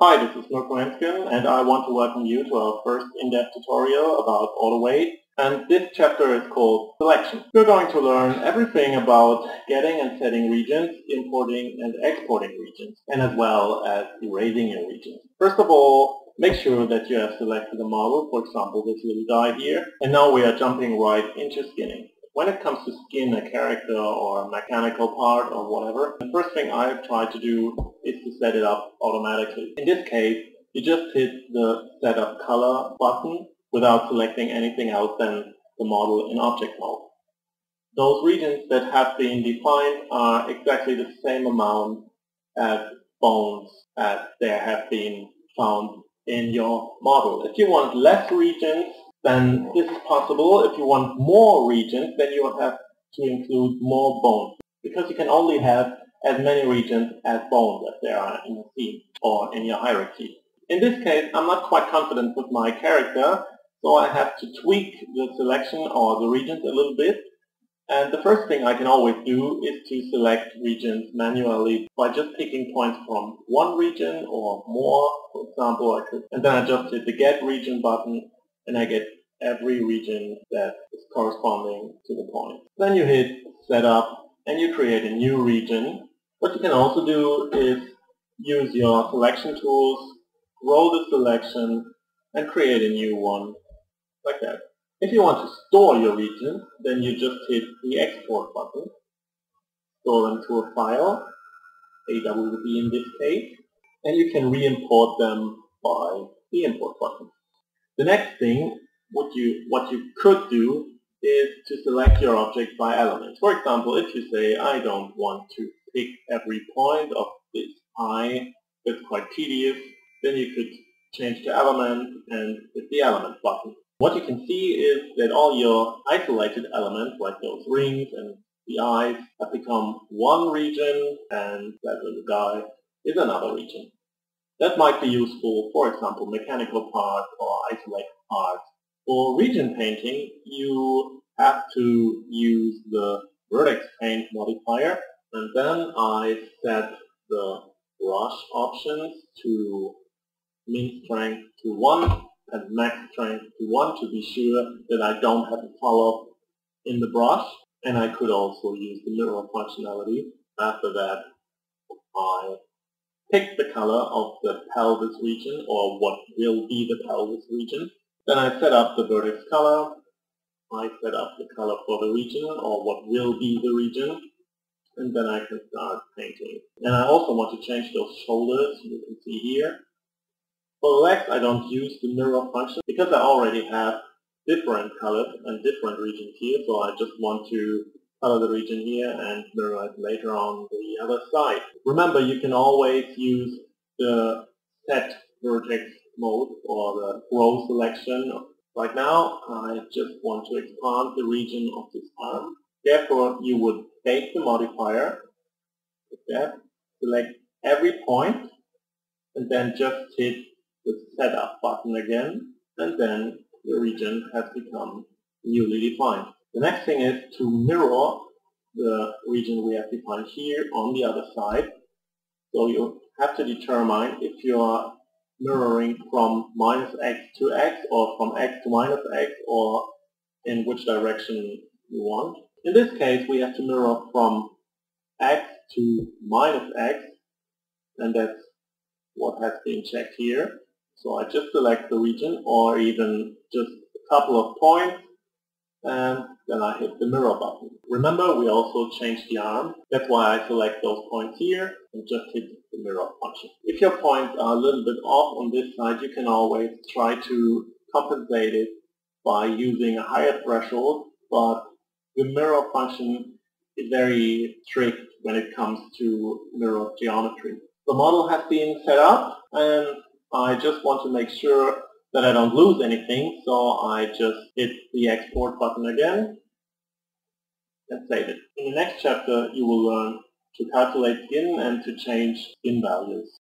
Hi, this is Mirko Hensken, and I want to welcome you to our first in-depth tutorial about AutoWeight. And this chapter is called Selection. We're going to learn everything about getting and setting regions, importing and exporting regions, and as well as erasing your regions. First of all, make sure that you have selected a model, for example this little guy here. And now we are jumping right into skinning. When it comes to skin a character or a mechanical part or whatever, the first thing I try to do is to set it up automatically. In this case, you just hit the Set Up Color button without selecting anything else than the model in object mode. Those regions that have been defined are exactly the same amount as bones as there have been found in your model. If you want less regions, then this is possible. If you want more regions, then you will have to include more bones because you can only have as many regions as bones as there are in the scene or in your hierarchy. In this case, I'm not quite confident with my character, so I have to tweak the selection or the regions a little bit. And the first thing I can always do is to select regions manually by just picking points from one region or more. For example, and then I just hit the Get Region button and I get every region that is corresponding to the point. Then you hit Setup and you create a new region. What you can also do is use your selection tools, grow the selection, and create a new one, like that. If you want to store your regions, then you just hit the Export button, store them to a file, AWB in this case, and you can re-import them by the Import button. The next thing, what you, what you could do is to select your object by element. For example, if you say, I don't want to pick every point of this eye, it's quite tedious, then you could change the element and hit the element button. What you can see is that all your isolated elements, like those rings and the eyes, have become one region and that little guy is another region. That might be useful, for example, mechanical parts or isolated parts. For region painting, you have to use the vertex paint modifier, and then I set the brush options to min strength to 1 and max strength to 1 to be sure that I don't have a color in the brush. And I could also use the mirror functionality. After that, I pick the color of the pelvis region or what will be the pelvis region. Then I set up the vertex color. I set up the color for the region or what will be the region. And then I can start painting. And I also want to change those shoulders, you can see here. For the legs, I don't use the mirror function because I already have different colors and different regions here. So I just want to color the region here and mirror it later on the other side. Remember, you can always use the set vertex mode or the grow selection. Right now, I just want to expand the region of this arm. Therefore, you would take the modifier, like that, select every point, and then just hit the setup button again, and then the region has become newly defined. The next thing is to mirror the region we have defined here on the other side. So you have to determine if you are mirroring from minus x to x or from x to minus x or in which direction you want. In this case we have to mirror from x to minus x and that's what has been checked here. So I just select the region or even just a couple of points and then I hit the mirror button. Remember, we also changed the arm. That's why I select those points here and just hit the mirror function. If your points are a little bit off on this side, you can always try to compensate it by using a higher threshold, but the mirror function is very strict when it comes to mirror geometry. The model has been set up and I just want to make sure that I don't lose anything, so I just hit the export button again and save it. In the next chapter, you will learn to calculate skin and to change skin values.